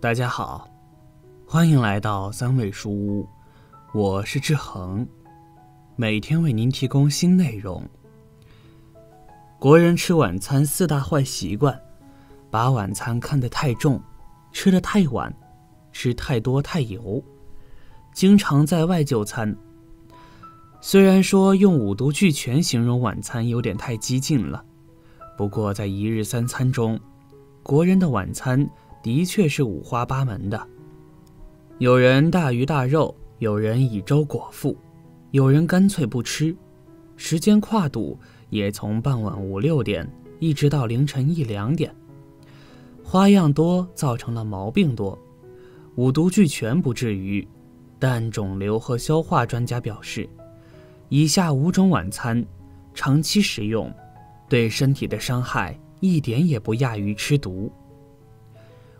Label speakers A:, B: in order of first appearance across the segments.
A: 大家好，欢迎来到三味书屋，我是志恒，每天为您提供新内容。国人吃晚餐四大坏习惯：把晚餐看得太重，吃得太晚，吃太多太油，经常在外就餐。虽然说用五毒俱全形容晚餐有点太激进了，不过在一日三餐中，国人的晚餐。的确是五花八门的，有人大鱼大肉，有人以粥果腹，有人干脆不吃，时间跨度也从傍晚五六点一直到凌晨一两点，花样多造成了毛病多，五毒俱全不至于，但肿瘤和消化专家表示，以下五种晚餐长期食用，对身体的伤害一点也不亚于吃毒。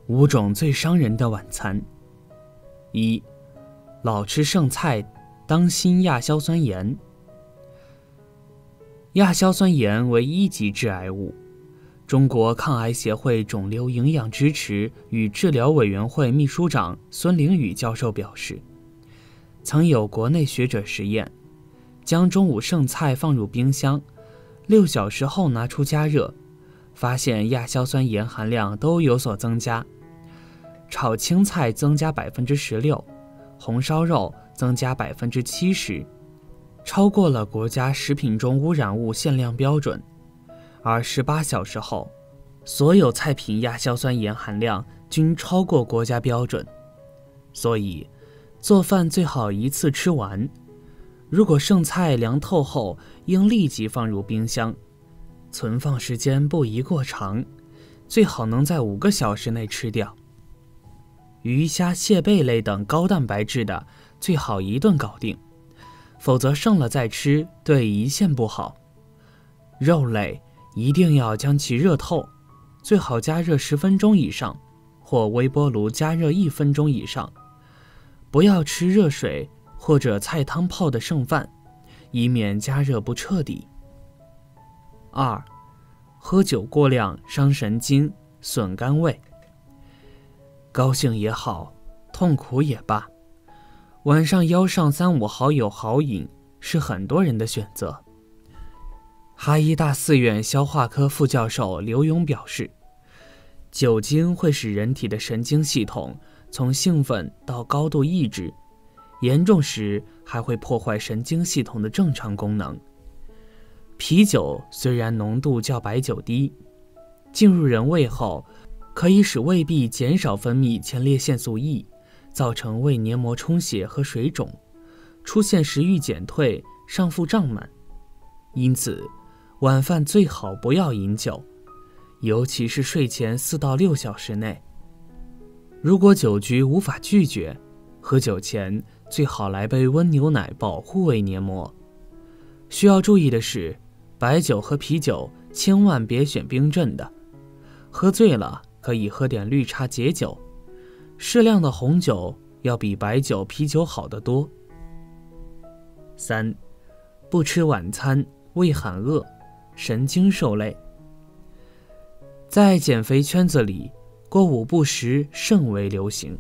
A: 五种最伤人的晚餐：一、老吃剩菜，当心亚硝酸盐。亚硝酸盐为一级致癌物。中国抗癌协会肿瘤营养支持与治疗委员会秘书长孙凌宇教授表示，曾有国内学者实验，将中午剩菜放入冰箱，六小时后拿出加热，发现亚硝酸盐含量都有所增加。炒青菜增加百分之十六，红烧肉增加百分之七十，超过了国家食品中污染物限量标准。而十八小时后，所有菜品亚硝酸盐含量均超过国家标准。所以，做饭最好一次吃完。如果剩菜凉透后，应立即放入冰箱，存放时间不宜过长，最好能在五个小时内吃掉。鱼虾蟹贝类等高蛋白质的，最好一顿搞定，否则剩了再吃对胰腺不好。肉类一定要将其热透，最好加热十分钟以上，或微波炉加热一分钟以上。不要吃热水或者菜汤泡的剩饭，以免加热不彻底。二，喝酒过量伤神经，损肝胃。高兴也好，痛苦也罢，晚上邀上三五好友豪饮是很多人的选择。哈医大四院消化科副教授刘勇表示，酒精会使人体的神经系统从兴奋到高度抑制，严重时还会破坏神经系统的正常功能。啤酒虽然浓度较白酒低，进入人胃后。可以使胃壁减少分泌前列腺素 E，造成胃黏膜充血和水肿，出现食欲减退、上腹胀满。因此，晚饭最好不要饮酒，尤其是睡前四到六小时内。如果酒局无法拒绝，喝酒前最好来杯温牛奶保护胃黏膜。需要注意的是，白酒和啤酒千万别选冰镇的，喝醉了。可以喝点绿茶解酒，适量的红酒要比白酒、啤酒好得多。三，不吃晚餐，胃喊饿，神经受累。在减肥圈子里，过午不食甚为流行。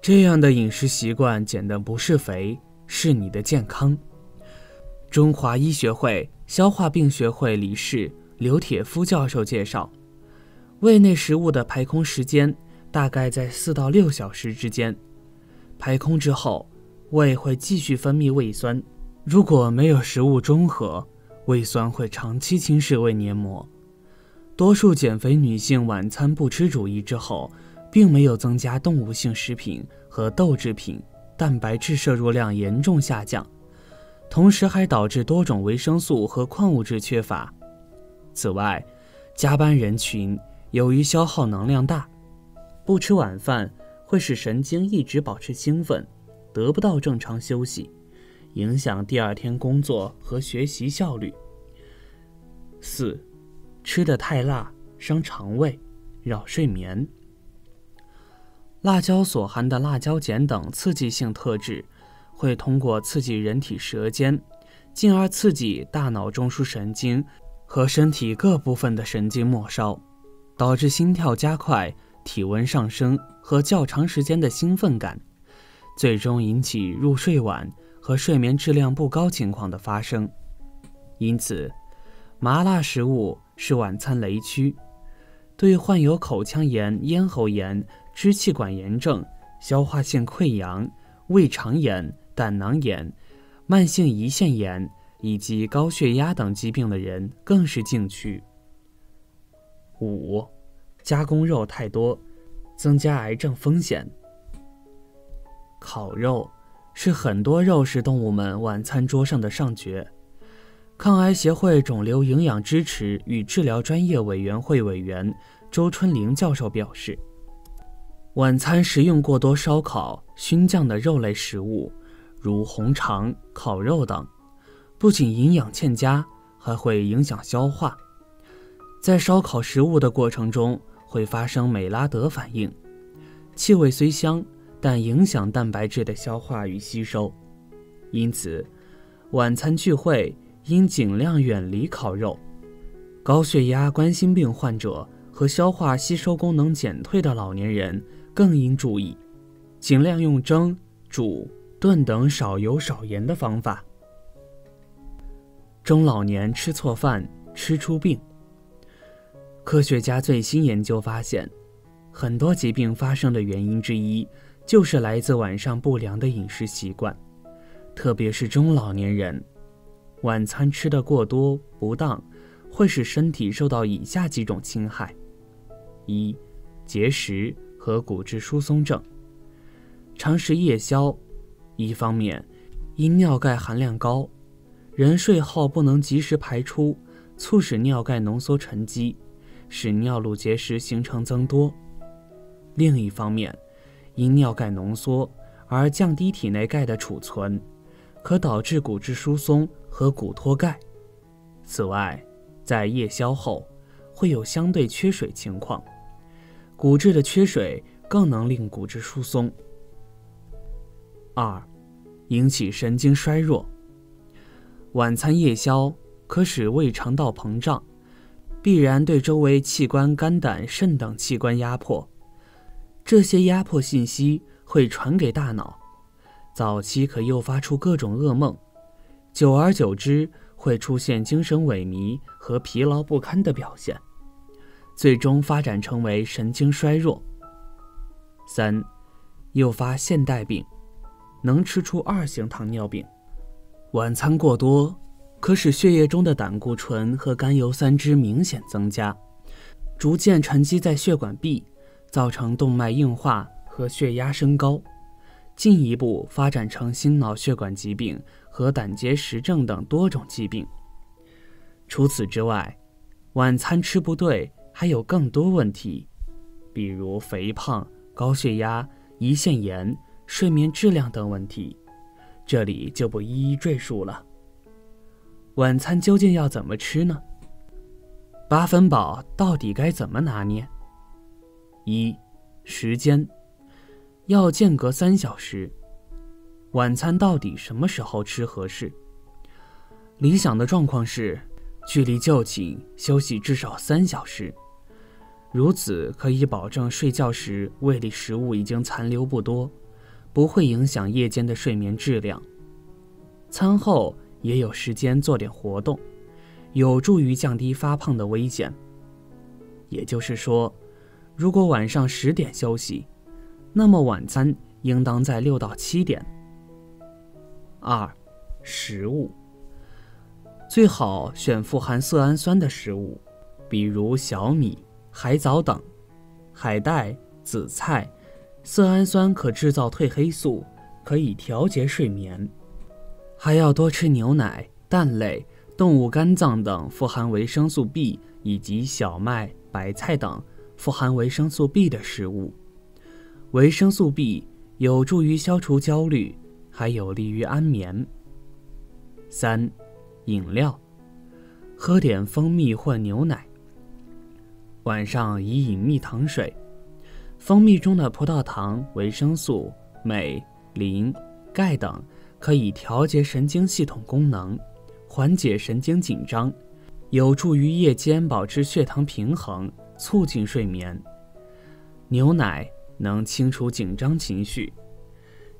A: 这样的饮食习惯减的不是肥，是你的健康。中华医学会消化病学会理事刘铁夫教授介绍。胃内食物的排空时间大概在四到六小时之间。排空之后，胃会继续分泌胃酸。如果没有食物中和，胃酸会长期侵蚀胃黏膜。多数减肥女性晚餐不吃主义之后，并没有增加动物性食品和豆制品，蛋白质摄入量严重下降，同时还导致多种维生素和矿物质缺乏。此外，加班人群。由于消耗能量大，不吃晚饭会使神经一直保持兴奋，得不到正常休息，影响第二天工作和学习效率。四，吃的太辣伤肠胃，扰睡眠。辣椒所含的辣椒碱等刺激性特质，会通过刺激人体舌尖，进而刺激大脑中枢神经和身体各部分的神经末梢。导致心跳加快、体温上升和较长时间的兴奋感，最终引起入睡晚和睡眠质量不高情况的发生。因此，麻辣食物是晚餐雷区，对患有口腔炎、咽喉炎、支气管炎症、消化性溃疡、胃肠炎、胆囊炎、慢性胰腺炎以及高血压等疾病的人更是禁区。五，加工肉太多，增加癌症风险。烤肉是很多肉食动物们晚餐桌上的上绝。抗癌协会肿瘤营养支持与治疗专业委员会委员周春玲教授表示，晚餐食用过多烧烤、熏酱的肉类食物，如红肠、烤肉等，不仅营养欠佳，还会影响消化。在烧烤食物的过程中，会发生美拉德反应，气味虽香，但影响蛋白质的消化与吸收。因此，晚餐聚会。应尽量远离烤肉，高血压、冠心病患者和消化吸收功能减退的老年人更应注意，尽量用蒸、煮、炖等少油少盐的方法。中老年吃错饭，吃出病。科学家最新研究发现，很多疾病发生的原因之一就是来自晚上不良的饮食习惯，特别是中老年人。晚餐吃得过多不当，会使身体受到以下几种侵害：一、结石和骨质疏松症。常食夜宵，一方面因尿钙含量高，人睡后不能及时排出，促使尿钙浓缩沉积，使尿路结石形成增多；另一方面，因尿钙浓缩而降低体内钙的储存，可导致骨质疏松。和骨脱钙。此外，在夜宵后会有相对缺水情况，骨质的缺水更能令骨质疏松。二，引起神经衰弱。晚餐夜宵可使胃肠道膨胀，必然对周围器官肝胆肾等器官压迫，这些压迫信息会传给大脑，早期可诱发出各种噩梦。久而久之，会出现精神萎靡和疲劳不堪的表现，最终发展成为神经衰弱。三，诱发现代病，能吃出二型糖尿病。晚餐过多，可使血液中的胆固醇和甘油三酯明显增加，逐渐沉积在血管壁，造成动脉硬化和血压升高，进一步发展成心脑血管疾病。和胆结石症等多种疾病。除此之外，晚餐吃不对还有更多问题，比如肥胖、高血压、胰腺炎、睡眠质量等问题，这里就不一一赘述了。晚餐究竟要怎么吃呢？八分饱到底该怎么拿捏？一、时间要间隔三小时。晚餐到底什么时候吃合适？理想的状况是，距离就寝休息至少三小时，如此可以保证睡觉时胃里食物已经残留不多，不会影响夜间的睡眠质量。餐后也有时间做点活动，有助于降低发胖的危险。也就是说，如果晚上十点休息，那么晚餐应当在六到七点。二，食物最好选富含色氨酸的食物，比如小米、海藻等。海带、紫菜，色氨酸可制造褪黑素，可以调节睡眠。还要多吃牛奶、蛋类、动物肝脏等富含维生素 B，以及小麦、白菜等富含维生素 B 的食物。维生素 B 有助于消除焦虑。还有利于安眠。三，饮料，喝点蜂蜜或牛奶。晚上宜饮蜜糖水，蜂蜜中的葡萄糖、维生素、镁、磷、钙等可以调节神经系统功能，缓解神经紧张，有助于夜间保持血糖平衡，促进睡眠。牛奶能清除紧张情绪，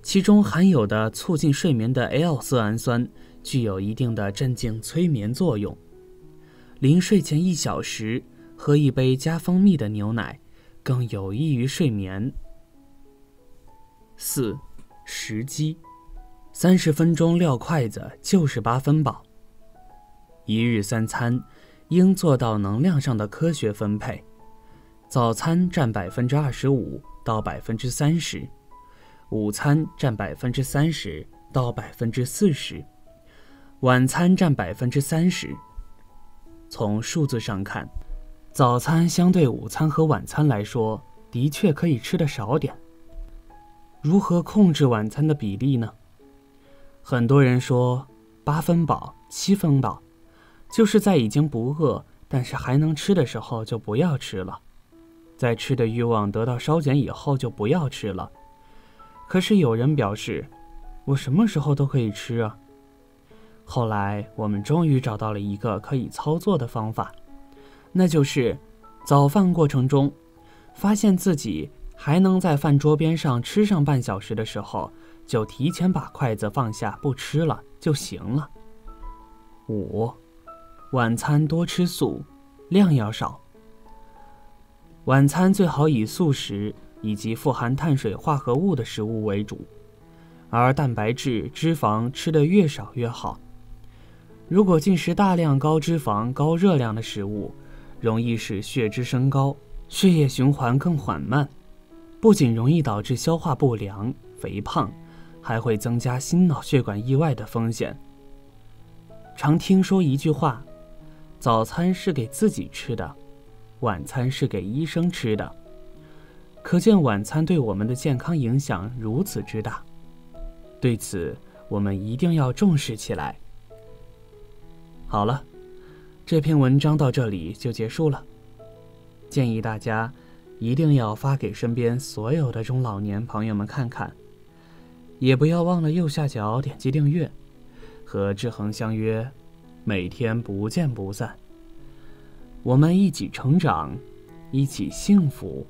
A: 其中含有的促进睡眠的 L 色氨酸具有一定的镇静催眠作用。临睡前一小时喝一杯加蜂蜜的牛奶，更有益于睡眠。四，时机，三十分钟撂筷子就是八分饱。一日三餐应做到能量上的科学分配，早餐占百分之二十五到百分之三十，午餐占百分之三十到百分之四十，晚餐占百分之三十。从数字上看，早餐相对午餐和晚餐来说，的确可以吃的少点。如何控制晚餐的比例呢？很多人说八分饱、七分饱，就是在已经不饿但是还能吃的时候就不要吃了，在吃的欲望得到稍减以后就不要吃了。可是有人表示，我什么时候都可以吃啊。后来我们终于找到了一个可以操作的方法，那就是早饭过程中，发现自己还能在饭桌边上吃上半小时的时候，就提前把筷子放下不吃了就行了。五，晚餐多吃素，量要少。晚餐最好以素食以及富含碳水化合物的食物为主，而蛋白质、脂肪吃得越少越好。如果进食大量高脂肪、高热量的食物，容易使血脂升高，血液循环更缓慢，不仅容易导致消化不良、肥胖，还会增加心脑血管意外的风险。常听说一句话：“早餐是给自己吃的，晚餐是给医生吃的。”可见晚餐对我们的健康影响如此之大。对此，我们一定要重视起来。好了，这篇文章到这里就结束了。建议大家一定要发给身边所有的中老年朋友们看看，也不要忘了右下角点击订阅，和志恒相约，每天不见不散。我们一起成长，一起幸福。